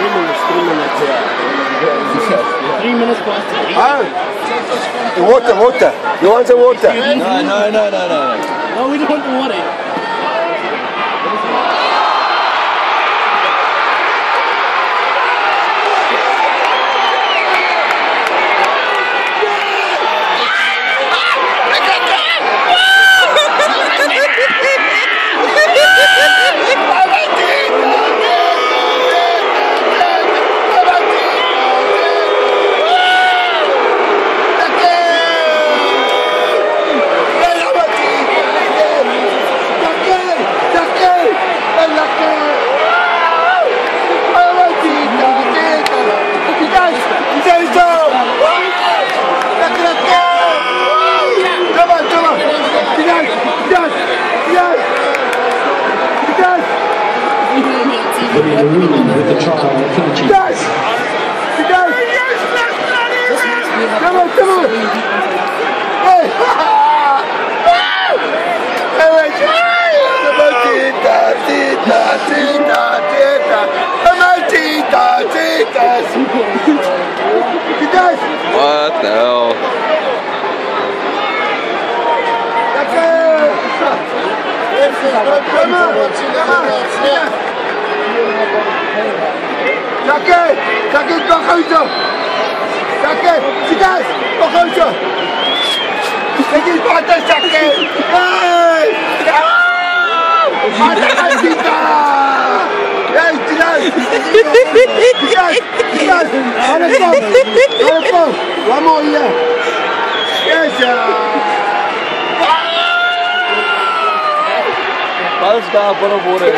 Three minutes, three minutes. Three minutes past eight. Ah, water, water. You want some water? No, no, no, no, no. No, we don't want the water. with the trial for the chief. Come on, come on! Hey! Tita, tita, tita, Saquei! Saquei, toca o chão! Saquei! Se desce! Toca o chão! Ele bota o saquei! Ai! Mata a cacita! Ei, tirei! Tirei! Tirei! Olha só! Olha só! Vamos olhar! Deixa! Alles daar, Bonnebore.